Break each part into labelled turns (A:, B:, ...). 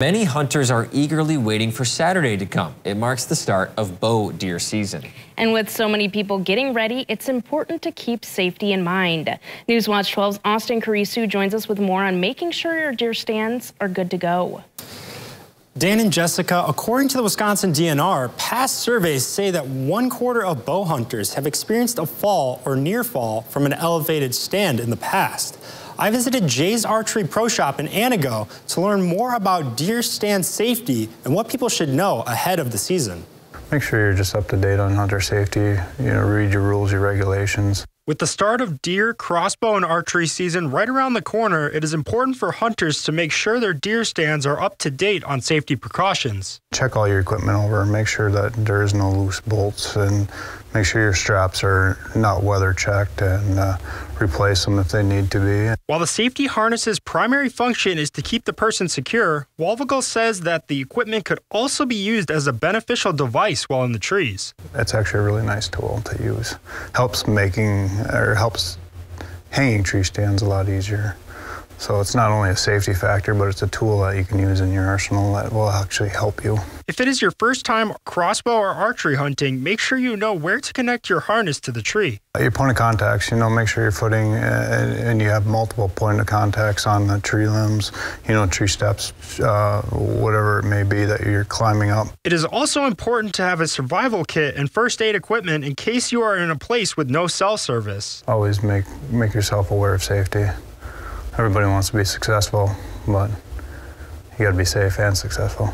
A: Many hunters are eagerly waiting for Saturday to come. It marks the start of bow deer season.
B: And with so many people getting ready, it's important to keep safety in mind. Newswatch 12's Austin Carisu joins us with more on making sure your deer stands are good to go.
C: Dan and Jessica, according to the Wisconsin DNR, past surveys say that one quarter of bow hunters have experienced a fall or near fall from an elevated stand in the past. I visited Jay's Archery Pro Shop in Antigo to learn more about deer stand safety and what people should know ahead of the season.
D: Make sure you're just up to date on hunter safety, you know, read your rules, your regulations.
C: With the start of deer, crossbow, and archery season right around the corner, it is important for hunters to make sure their deer stands are up to date on safety precautions.
D: Check all your equipment over and make sure that there is no loose bolts and make sure your straps are not weather checked and uh, replace them if they need to be.
C: While the safety harness's primary function is to keep the person secure, Walvigal says that the equipment could also be used as a beneficial device while in the trees.
D: It's actually a really nice tool to use. Helps making or helps hanging tree stands a lot easier. So it's not only a safety factor, but it's a tool that you can use in your arsenal that will actually help you.
C: If it is your first time crossbow or archery hunting, make sure you know where to connect your harness to the tree.
D: Your point of contacts, you know, make sure you're footing uh, and you have multiple point of contacts on the tree limbs, you know, tree steps, uh, whatever it may be that you're climbing up.
C: It is also important to have a survival kit and first aid equipment in case you are in a place with no cell service.
D: Always make, make yourself aware of safety. Everybody wants to be successful, but you got to be safe and successful.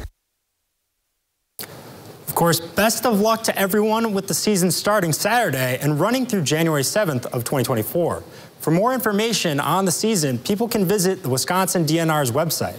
C: Of course, best of luck to everyone with the season starting Saturday and running through January 7th of 2024. For more information on the season, people can visit the Wisconsin DNR's website.